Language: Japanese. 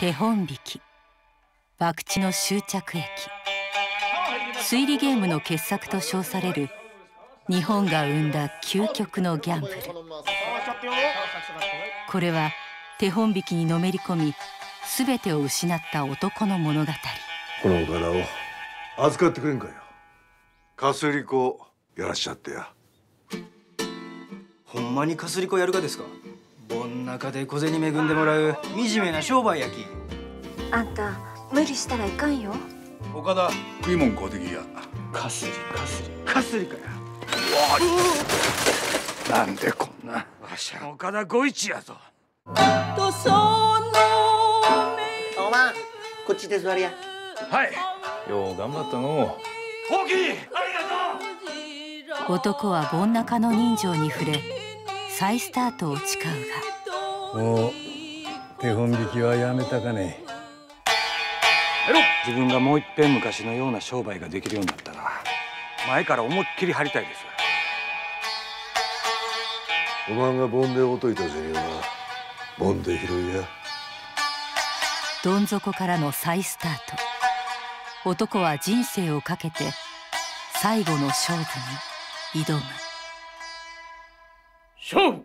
手本引き。博打の終着駅。推理ゲームの傑作と称される。日本が生んだ究極のギャンブル。これは手本引きにのめり込み全てを失った男の物語。このお金を預かってくれんかよ。かすり子やらしちゃってや。ほんまにかすり子やるかですか？盆中で小銭恵んでもらう惨めな商売やき。あんた無理したらいかんよ。岡田食いもん買うてきや。かすりかすり。かすりかやなんでこんな。わしゃ。岡田五一やぞ。おまんこっちで座りや。はい。よう頑張ったの大きい。男は盆中の人情に触れ再スタートを誓うが。もう手本引きはやめたかね。自分がもう一遍昔のような商売ができるようになったら前から思いっきり張りたいです。おまんが盆でおといた銭は盆で拾いや。どん底からの再スタート。男は人生をかけて最後の勝負に挑む勝負